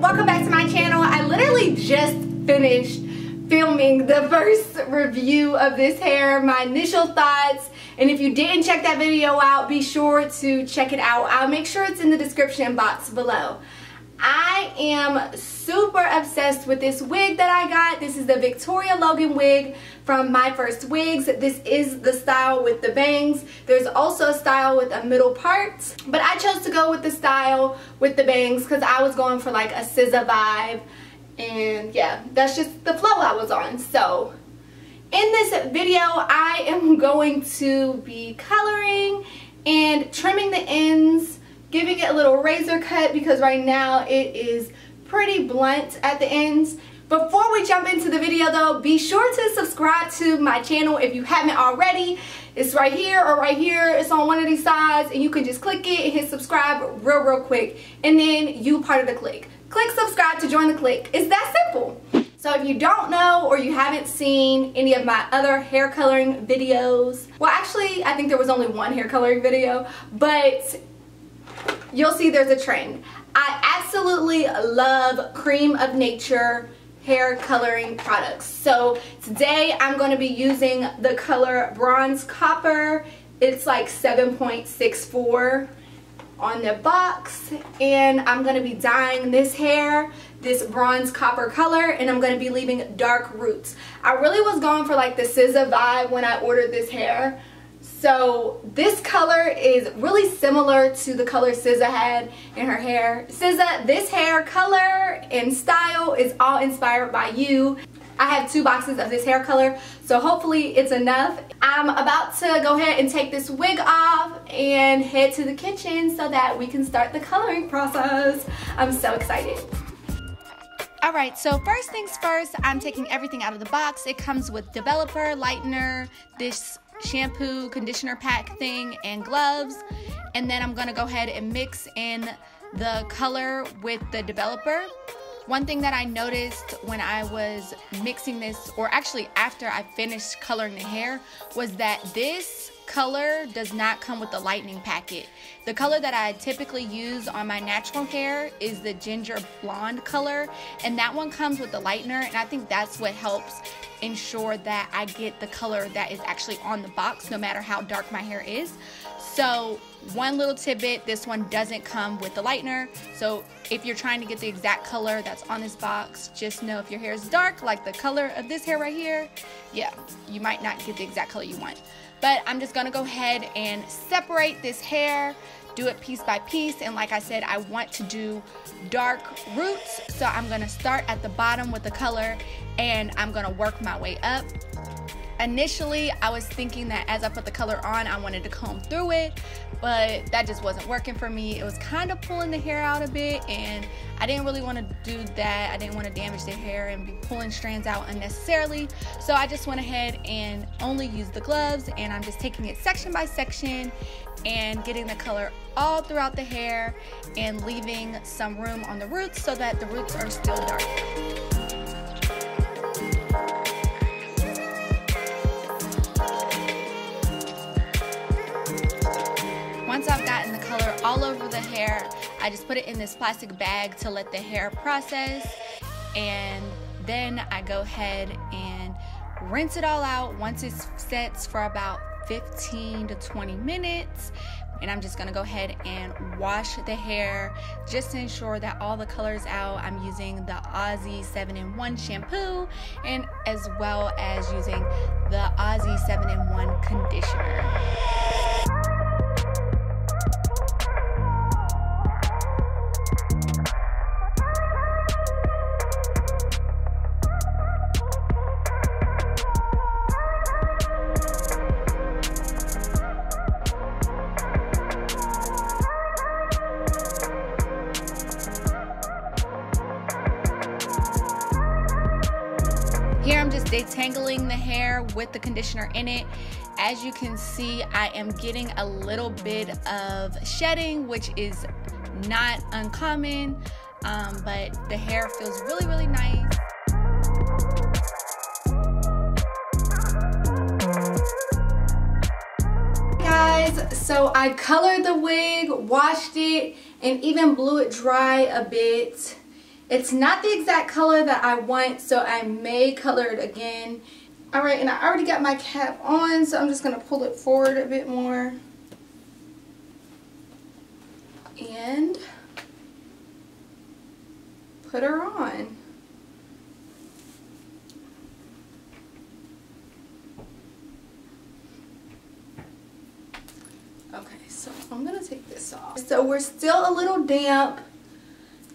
welcome back to my channel. I literally just finished filming the first review of this hair, my initial thoughts, and if you didn't check that video out, be sure to check it out. I'll make sure it's in the description box below. I am super obsessed with this wig that I got. This is the Victoria Logan wig from My First Wigs. This is the style with the bangs. There's also a style with a middle part, but I chose to go with the style with the bangs because I was going for like a SZA vibe. And yeah, that's just the flow I was on. So in this video, I am going to be coloring and trimming the ends giving it a little razor cut because right now it is pretty blunt at the ends. Before we jump into the video though, be sure to subscribe to my channel if you haven't already. It's right here or right here. It's on one of these sides and you can just click it and hit subscribe real, real quick. And then you part of the clique. Click subscribe to join the clique. It's that simple. So if you don't know or you haven't seen any of my other hair coloring videos, well actually I think there was only one hair coloring video, but you'll see there's a trend. I absolutely love Creme of Nature hair coloring products. So today I'm going to be using the color Bronze Copper. It's like 7.64 on the box and I'm going to be dyeing this hair this bronze copper color and I'm going to be leaving dark roots. I really was going for like the SZA vibe when I ordered this hair so this color is really similar to the color SZA had in her hair. SZA, this hair color and style is all inspired by you. I have two boxes of this hair color, so hopefully it's enough. I'm about to go ahead and take this wig off and head to the kitchen so that we can start the coloring process. I'm so excited. Alright, so first things first, I'm taking everything out of the box. It comes with developer, lightener, this shampoo, conditioner pack thing, and gloves. And then I'm gonna go ahead and mix in the color with the developer. One thing that I noticed when I was mixing this, or actually after I finished coloring the hair, was that this color does not come with the lightening packet. The color that I typically use on my natural hair is the ginger blonde color and that one comes with the lightener and I think that's what helps ensure that I get the color that is actually on the box no matter how dark my hair is. So one little tidbit, this one doesn't come with the lightener. So if you're trying to get the exact color that's on this box, just know if your hair is dark, like the color of this hair right here, yeah, you might not get the exact color you want. But I'm just gonna go ahead and separate this hair, do it piece by piece. And like I said, I want to do dark roots. So I'm gonna start at the bottom with the color and I'm gonna work my way up. Initially, I was thinking that as I put the color on, I wanted to comb through it, but that just wasn't working for me. It was kind of pulling the hair out a bit, and I didn't really want to do that. I didn't want to damage the hair and be pulling strands out unnecessarily. So I just went ahead and only used the gloves, and I'm just taking it section by section and getting the color all throughout the hair and leaving some room on the roots so that the roots are still dark. Once I've gotten the color all over the hair, I just put it in this plastic bag to let the hair process. And then I go ahead and rinse it all out once it sets for about 15 to 20 minutes and I'm just gonna go ahead and wash the hair just to ensure that all the colors out. I'm using the Aussie 7-in-1 shampoo and as well as using the Aussie 7-in-1 conditioner. Detangling the hair with the conditioner in it. As you can see, I am getting a little bit of shedding, which is not uncommon, um, but the hair feels really, really nice. Guys, so I colored the wig, washed it, and even blew it dry a bit It's not the exact color that I want, so I may color it again. Alright, and I already got my cap on, so I'm just going to pull it forward a bit more. And put her on. Okay, so I'm going to take this off. So we're still a little damp.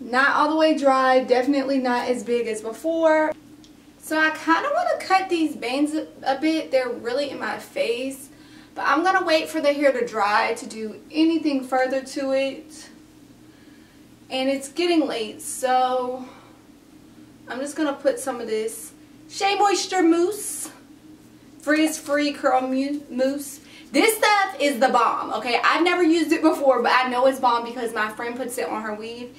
Not all the way dry. Definitely not as big as before. So I kind of want to cut these bangs a bit. They're really in my face. But I'm going to wait for the hair to dry to do anything further to it. And it's getting late. So I'm just going to put some of this Shea Moisture Mousse. Frizz-free curl mousse. This stuff is the bomb, okay? I've never used it before, but I know it's bomb because my friend puts it on her weave.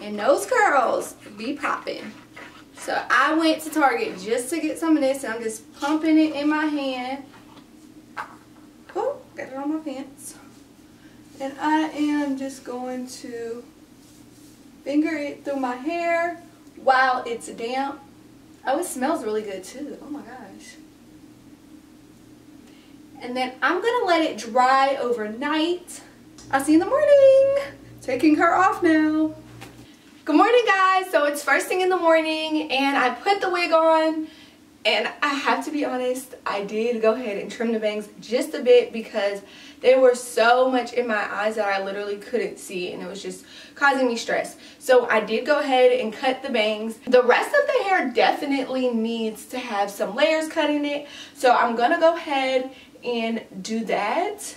And those curls be popping. So I went to Target just to get some of this. And I'm just pumping it in my hand. Oh, got it on my pants. And I am just going to finger it through my hair while it's damp. Oh, it smells really good too. Oh my gosh. And then I'm going to let it dry overnight. I'll see you in the morning. Taking her off now. Good morning guys. So it's first thing in the morning and I put the wig on and I have to be honest, I did go ahead and trim the bangs just a bit because they were so much in my eyes that I literally couldn't see and it was just causing me stress. So I did go ahead and cut the bangs. The rest of the hair definitely needs to have some layers cut in it. So I'm going to go ahead and do that.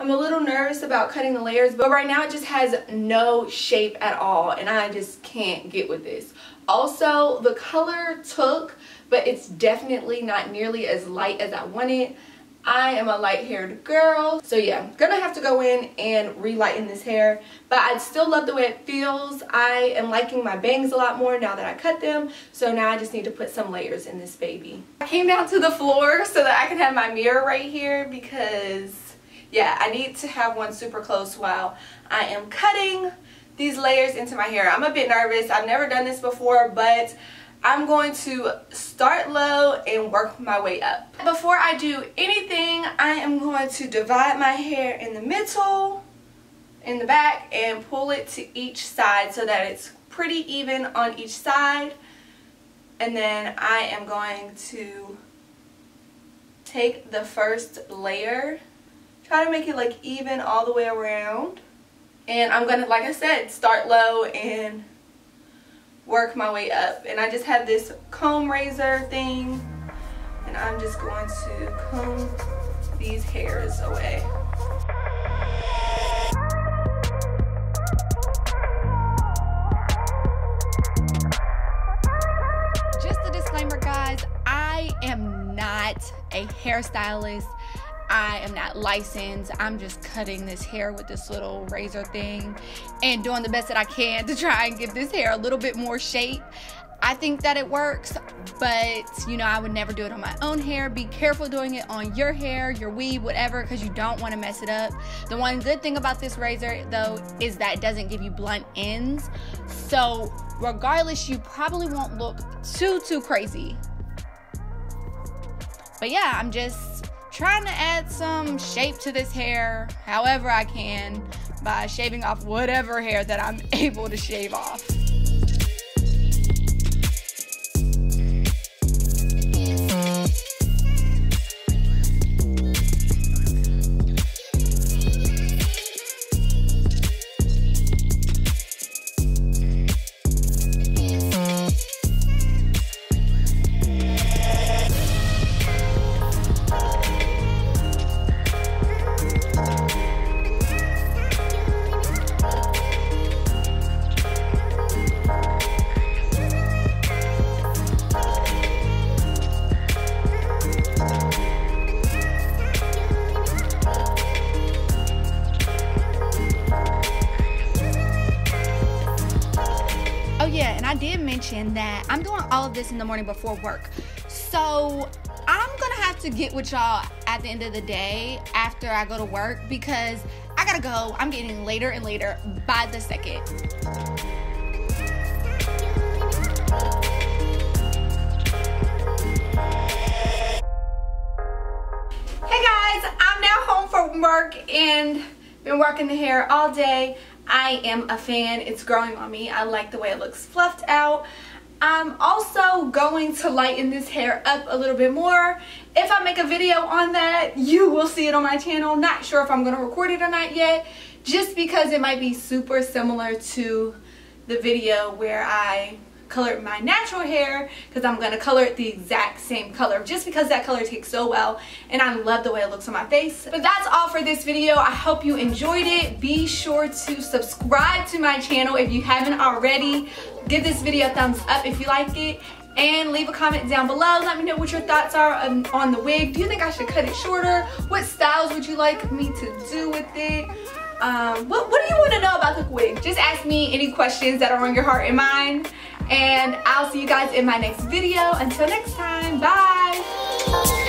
I'm a little nervous about cutting the layers, but right now it just has no shape at all, and I just can't get with this. Also, the color took, but it's definitely not nearly as light as I wanted. I am a light-haired girl, so yeah, gonna have to go in and relighten this hair, but I still love the way it feels. I am liking my bangs a lot more now that I cut them, so now I just need to put some layers in this baby. I came down to the floor so that I can have my mirror right here because yeah, I need to have one super close while I am cutting these layers into my hair. I'm a bit nervous. I've never done this before, but I'm going to start low and work my way up. Before I do anything, I am going to divide my hair in the middle, in the back, and pull it to each side so that it's pretty even on each side. And then I am going to take the first layer Try to make it like even all the way around. And I'm going to, like I said, start low and work my way up. And I just have this comb razor thing. And I'm just going to comb these hairs away. Just a disclaimer, guys. I am not a hairstylist. I am not licensed. I'm just cutting this hair with this little razor thing and doing the best that I can to try and give this hair a little bit more shape. I think that it works, but you know, I would never do it on my own hair. Be careful doing it on your hair, your weave, whatever, because you don't want to mess it up. The one good thing about this razor, though, is that it doesn't give you blunt ends. So, regardless, you probably won't look too, too crazy. But yeah, I'm just trying to add some shape to this hair however I can by shaving off whatever hair that I'm able to shave off. Mention that I'm doing all of this in the morning before work. So I'm gonna have to get with y'all at the end of the day after I go to work because I gotta go. I'm getting later and later by the second. Hey guys, I'm now home from work and been working the hair all day. I am a fan. It's growing on me. I like the way it looks fluffed out. I'm also going to lighten this hair up a little bit more. If I make a video on that, you will see it on my channel. Not sure if I'm going to record it or not yet, just because it might be super similar to the video where I colored my natural hair because I'm going to color it the exact same color just because that color takes so well and I love the way it looks on my face. But that's all for this video. I hope you enjoyed it. Be sure to subscribe to my channel if you haven't already. Give this video a thumbs up if you like it and leave a comment down below. Let me know what your thoughts are on, on, the wig. Do you think I should cut it shorter? What styles would you like me to do with it? Um, what, what do you want to know about the wig? Just ask me any questions that are on your heart and mind. And I'll see you guys in my next video. Until next time, bye.